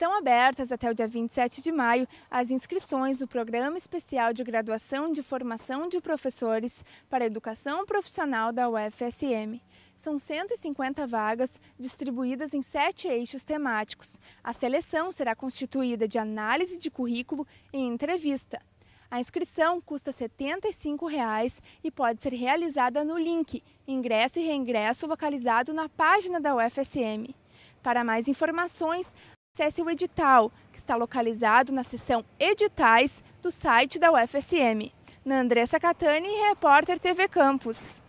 Estão abertas até o dia 27 de maio as inscrições do Programa Especial de Graduação de Formação de Professores para Educação Profissional da UFSM. São 150 vagas distribuídas em sete eixos temáticos. A seleção será constituída de análise de currículo e entrevista. A inscrição custa 75 reais e pode ser realizada no link Ingresso e Reingresso localizado na página da UFSM. Para mais informações, acesse o edital, que está localizado na seção Editais do site da UFSM. Na Andressa Catani, repórter TV Campus.